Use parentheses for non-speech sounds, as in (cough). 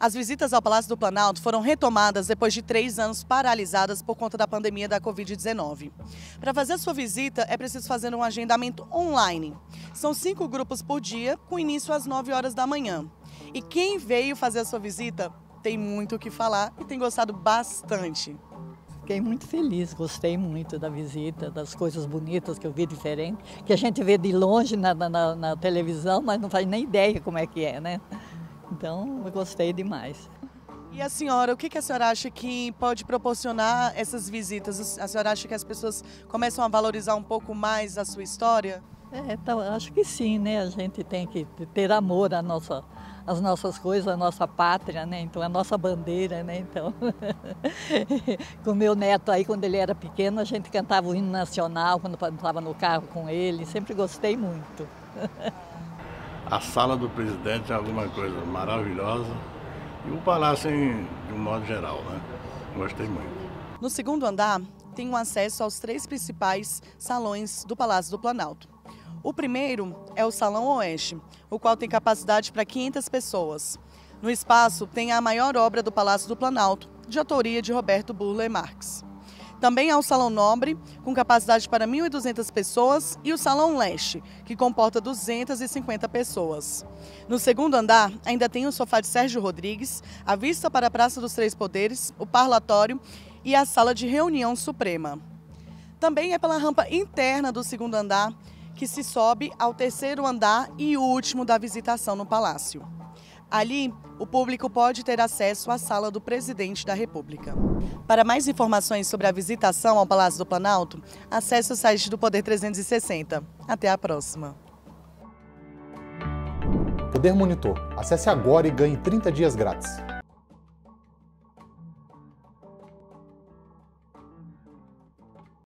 As visitas ao Palácio do Planalto foram retomadas depois de três anos paralisadas por conta da pandemia da Covid-19. Para fazer sua visita, é preciso fazer um agendamento online. São cinco grupos por dia, com início às 9 horas da manhã. E quem veio fazer a sua visita tem muito o que falar e tem gostado bastante. Fiquei muito feliz, gostei muito da visita, das coisas bonitas que eu vi diferente, que a gente vê de longe na, na, na televisão, mas não faz nem ideia como é que é, né? Então, eu gostei demais. E a senhora, o que, a senhora acha que pode proporcionar essas visitas? A senhora acha que as pessoas começam a valorizar um pouco mais a sua história? É, então, acho que sim, né? A gente tem que ter amor à nossa, às nossas coisas, à nossa pátria, né? Então, a nossa bandeira, né? Então, (laughs) com meu neto aí, quando ele era pequeno, a gente cantava o hino nacional quando estava no carro com ele. Sempre gostei muito. (laughs) A sala do presidente é alguma coisa maravilhosa e o palácio em, de um modo geral, né? Gostei muito. No segundo andar, tem um acesso aos três principais salões do Palácio do Planalto. O primeiro é o Salão Oeste, o qual tem capacidade para 500 pessoas. No espaço tem a maior obra do Palácio do Planalto, de autoria de Roberto Burle Marx. Também há o Salão Nobre, com capacidade para 1.200 pessoas, e o Salão Leste, que comporta 250 pessoas. No segundo andar, ainda tem o sofá de Sérgio Rodrigues, a vista para a Praça dos Três Poderes, o parlatório e a sala de reunião suprema. Também é pela rampa interna do segundo andar que se sobe ao terceiro andar e último da visitação no palácio. Ali, o público pode ter acesso à sala do presidente da República. Para mais informações sobre a visitação ao Palácio do Planalto, acesse o site do Poder 360. Até a próxima. Poder Monitor. Acesse agora e ganhe 30 dias grátis.